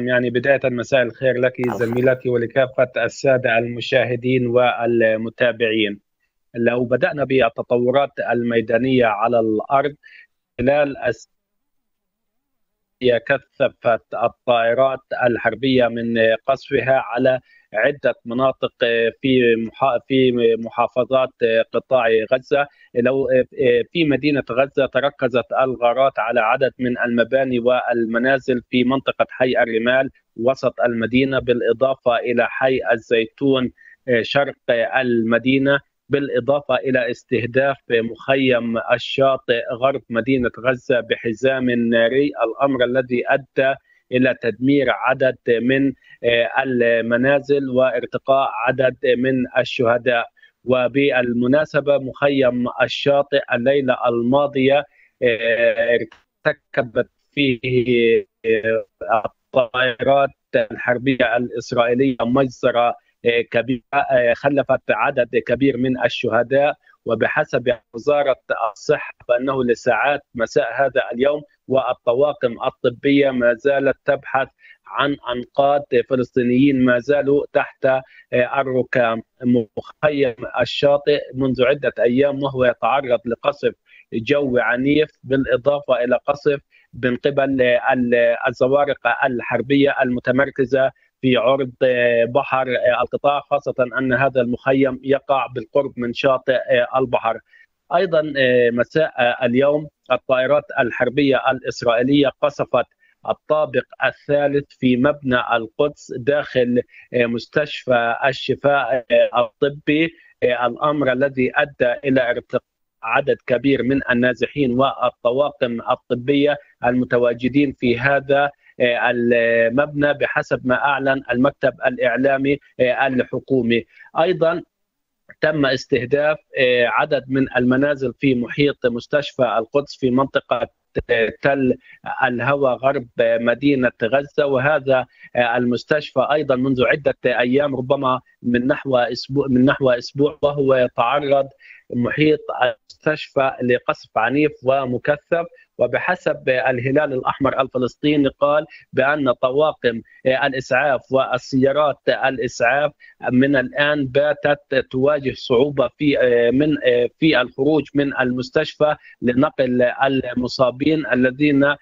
يعني بداية مساء الخير لك زميلتي ولكافة السادة المشاهدين والمتابعين. لو بدأنا بالتطورات الميدانية على الأرض خلال كثفت الطائرات الحربية من قصفها على عدة مناطق في في محافظات قطاع غزة. لو في مدينة غزة تركزت الغارات على عدد من المباني والمنازل في منطقة حي الرمال وسط المدينة بالإضافة إلى حي الزيتون شرق المدينة بالإضافة إلى استهداف مخيم الشاطئ غرب مدينة غزة بحزام ناري. الأمر الذي أدى إلى تدمير عدد من آه، المنازل وارتقاء عدد من الشهداء. وبالمناسبة مخيم الشاطئ الليلة الماضية آه، ارتكبت فيه آه، الطائرات الحربية الإسرائيلية مجزره كبيرة خلفت عدد كبير من الشهداء. وبحسب وزارة الصحة فانه لساعات مساء هذا اليوم والطواقم الطبية ما زالت تبحث عن أنقاض فلسطينيين ما زالوا تحت الركام مخيم الشاطئ منذ عدة أيام وهو يتعرض لقصف جوي عنيف بالإضافة إلى قصف من قبل الزوارق الحربية المتمركزة في عرض بحر القطاع خاصة أن هذا المخيم يقع بالقرب من شاطئ البحر. أيضا مساء اليوم الطائرات الحربية الإسرائيلية قصفت الطابق الثالث في مبنى القدس داخل مستشفى الشفاء الطبي. الأمر الذي أدى إلى ارتقاء عدد كبير من النازحين والطواقم الطبية المتواجدين في هذا المبنى بحسب ما أعلن المكتب الإعلامي الحكومي. أيضا تم استهداف آه، عدد من المنازل في محيط مستشفى القدس في منطقة تل الهوى غرب مدينة غزة. وهذا آه، المستشفى أيضا منذ عدة أيام ربما من نحو أسبوع من نحو أسبوع وهو يتعرض محيط المستشفى لقصف عنيف ومكثف. وبحسب الهلال الأحمر الفلسطيني قال بأن طواقم الإسعاف والسيارات الإسعاف من الآن باتت تواجه صعوبة في من في الخروج من المستشفى لنقل المصابين الذين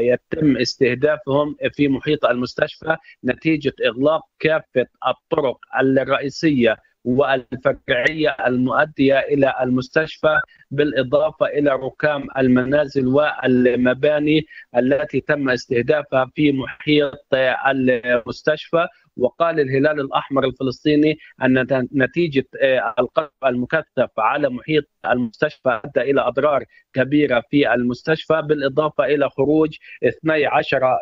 يتم استهدافهم في محيط المستشفى نتيجة إغلاق كافة الطرق الرئيسية والفرعيه المؤدية إلى المستشفى بالإضافة إلى ركام المنازل والمباني التي تم استهدافها في محيط المستشفى. وقال الهلال الأحمر الفلسطيني أن نتيجة آه، القصف المكثف على محيط المستشفى أدى إلى أضرار كبيرة في المستشفى بالإضافة إلى خروج 12 آه،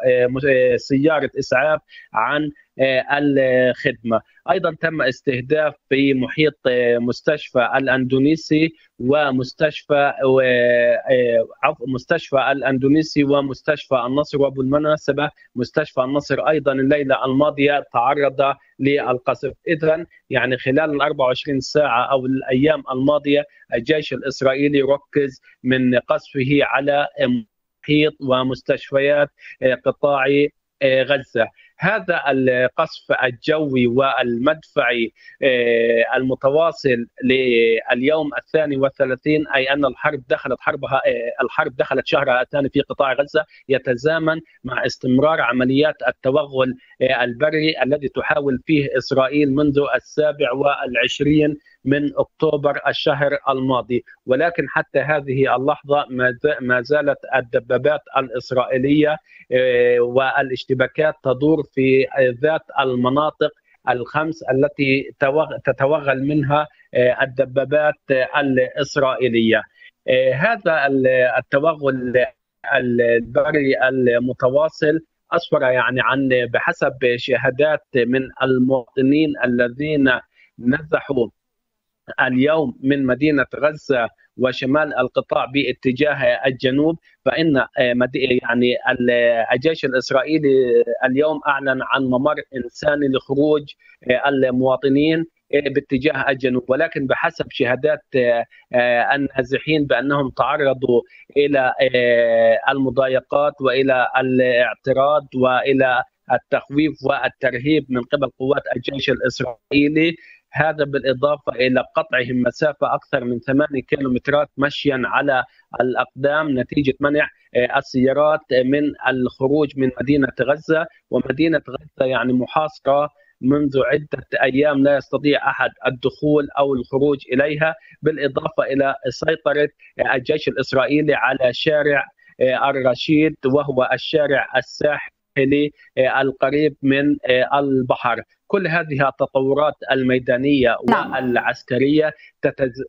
آه، سيارة إسعاف عن الخدمة. أيضا تم استهداف في محيط مستشفى الأندونيسي ومستشفى مستشفى الأندونيسي ومستشفى النصر وبالمناسبة مستشفى النصر أيضا الليلة الماضية تعرض للقصف. اذا يعني خلال ال 24 ساعة أو الأيام الماضية الجيش الإسرائيلي ركز من قصفه على محيط ومستشفيات قطاع غزة. هذا القصف الجوي والمدفعي آه، المتواصل لليوم الثاني والثلاثين أي أن الحرب دخلت حربها آه، الحرب دخلت شهرها الثاني في قطاع غزة يتزامن مع استمرار عمليات التوغل آه، البري الذي تحاول فيه إسرائيل منذ السابع والعشرين من أكتوبر الشهر الماضي. ولكن حتى هذه اللحظة ما زالت الدبابات الإسرائيلية والاشتباكات تدور في ذات المناطق الخمس التي تتوغل منها آه، الدبابات الإسرائيلية. آه، هذا التوغل البري المتواصل أسفر يعني عن بحسب شهادات من المواطنين الذين نزحوا اليوم من مدينة غزة وشمال القطاع باتجاه الجنوب فإن آه، يعني الجيش الإسرائيلي اليوم أعلن عن ممر انساني لخروج آه، المواطنين باتجاه الجنوب. ولكن بحسب شهادات النازحين بأنهم تعرضوا إلى المضايقات وإلى الاعتراض وإلى التخويف والترهيب من قبل قوات الجيش الإسرائيلي. هذا بالإضافة إلى قطعهم مسافة أكثر من 8 كيلومترات مشيا على الأقدام نتيجة منع آه، السيارات من الخروج من مدينة غزة. ومدينة غزة يعني محاصرة منذ عدة أيام لا يستطيع أحد الدخول أو الخروج إليها. بالإضافة إلى سيطرة الجيش الإسرائيلي على شارع آه، الرشيد وهو الشارع الساحلي آه، القريب من البحر كل هذه التطورات الميدانية نعم. والعسكرية تتز...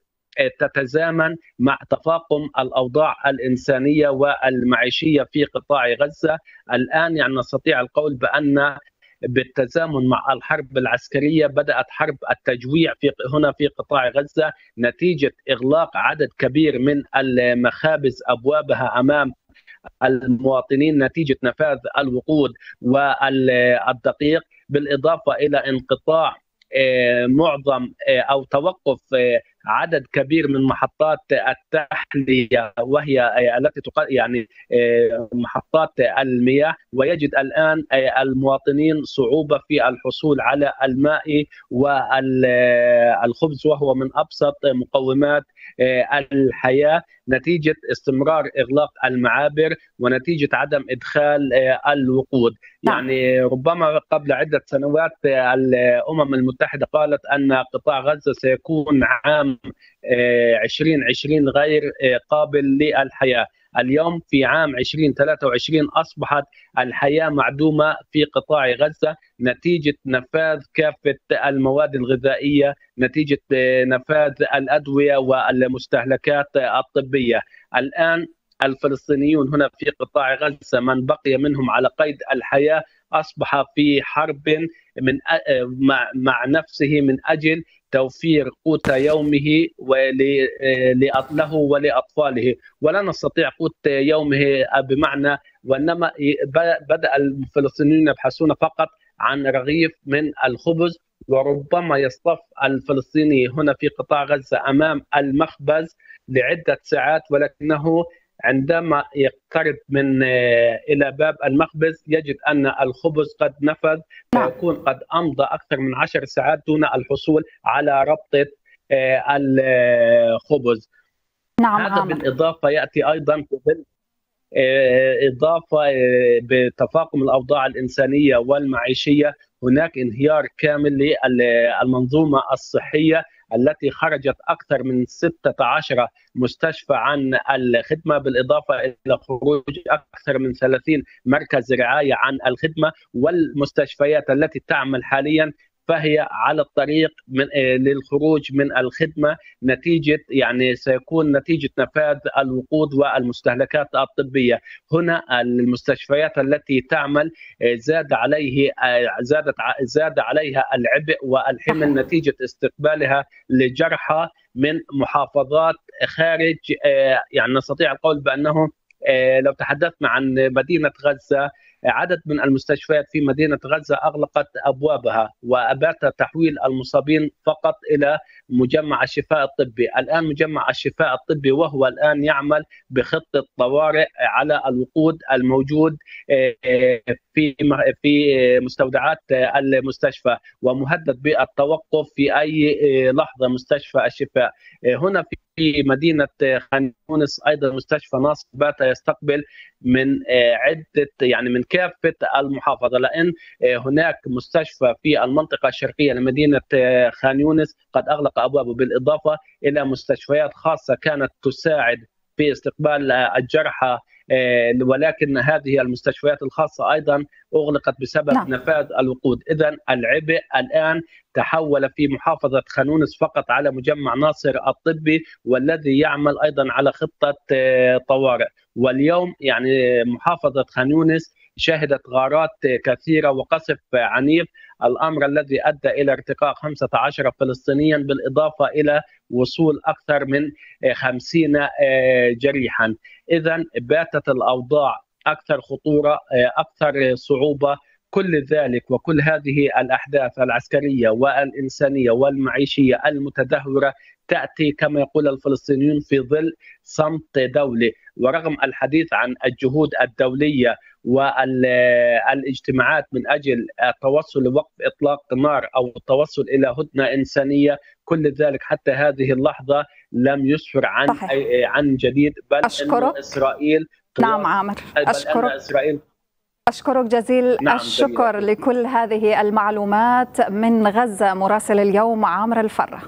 تتزامن مع تفاقم الأوضاع الإنسانية والمعيشية في قطاع غزة الآن يعني نستطيع القول بأن بالتزامن مع الحرب العسكرية بدأت حرب التجويع في هنا في قطاع غزة نتيجة إغلاق عدد كبير من المخابز أبوابها أمام المواطنين نتيجة نفاذ الوقود والدقيق بالإضافة إلى انقطاع آه، معظم آه، أو توقف آه، عدد كبير من محطات التحلية وهي التي يعني محطات المياه. ويجد الآن المواطنين صعوبة في الحصول على الماء والخبز وهو من أبسط مقومات الحياة نتيجة استمرار إغلاق المعابر ونتيجة عدم إدخال الوقود نعم. يعني ربما قبل عدة سنوات الأمم المتحدة قالت أن قطاع غزة سيكون عام 2020 غير قابل للحياة اليوم في عام 2023 أصبحت الحياة معدومة في قطاع غزة نتيجة نفاذ كافة المواد الغذائية، نتيجة نفاذ الأدوية والمستهلكات الطبية. الآن الفلسطينيون هنا في قطاع غزة من بقي منهم على قيد الحياة أصبح في حرب من مع نفسه من أجل توفير قوت يومه له ولأطفاله. ولا نستطيع قوت يومه بمعنى وإنما بدأ الفلسطينيون يبحثون فقط عن رغيف من الخبز وربما يصطف الفلسطيني هنا في قطاع غزة أمام المخبز لعدة ساعات ولكنه عندما يقترب من آه، إلى باب المخبز يجد أن الخبز قد نفذ نعم. فيكون قد أمضى أكثر من عشر ساعات دون الحصول على ربطه آه، الخبز نعم هذا عمل. بالإضافة يأتي أيضا آه، إضافة بتفاقم الأوضاع الإنسانية والمعيشية هناك انهيار كامل للمنظومة الصحية التي خرجت أكثر من 16 مستشفى عن الخدمة بالإضافة إلى خروج أكثر من 30 مركز رعاية عن الخدمة والمستشفيات التي تعمل حاليا فهي على الطريق من آه، للخروج من الخدمة. نتيجة يعني سيكون نتيجة نفاذ الوقود والمستهلكات الطبية. هنا المستشفيات التي تعمل آه، زاد عليه آه، زادت زاد عليها العبء والحمل نتيجة استقبالها لجرحى من محافظات خارج يعني نستطيع القول بأنه لو تحدثنا عن مدينة غزة عدد من المستشفيات في مدينة غزة أغلقت أبوابها وأبات تحويل المصابين فقط إلى مجمع الشفاء الطبي، الآن مجمع الشفاء الطبي وهو الآن يعمل بخطة طوارئ على الوقود الموجود آه، في في مستودعات المستشفى ومهدد بالتوقف في أي آه، لحظة مستشفى الشفاء، آه، هنا في في مدينة خان يونس أيضا مستشفى ناصر بات يستقبل من آه، عدة يعني من كافة المحافظة لأن آه، هناك مستشفى في المنطقة الشرقية لمدينة آه، خان يونس قد أغلق أبوابه بالإضافة إلى مستشفيات خاصة كانت تساعد في استقبال الجرحى ولكن هذه المستشفيات الخاصة أيضا أغلقت بسبب نعم. نفاذ الوقود، اذا العبء الآن تحول في محافظة خانونس فقط على مجمع ناصر الطبي والذي يعمل أيضا على خطة طوارئ، واليوم يعني محافظة خانونس شهدت غارات كثيرة وقصف عنيف. الأمر الذي أدى إلى ارتقاء 15 فلسطينيا بالإضافة إلى وصول أكثر من 50 آه، جريحا. اذا باتت الأوضاع أكثر خطورة آه، أكثر صعوبة. كل ذلك وكل هذه الأحداث العسكرية والإنسانية والمعيشية المتدهورة تأتي كما يقول الفلسطينيون في ظل صمت دولي. ورغم الحديث عن الجهود الدولية والاجتماعات من أجل التوصل لوقف إطلاق نار أو التوصل إلى هدنة إنسانية كل ذلك حتى هذه اللحظة لم يسفر عن صحيح. عن جديد بل أشكرك. إسرائيل نعم عامر أشكرك اسرائيل أشكرك جزيل نعم الشكر جميل. لكل هذه المعلومات من غزة مراسل اليوم عامر الفرة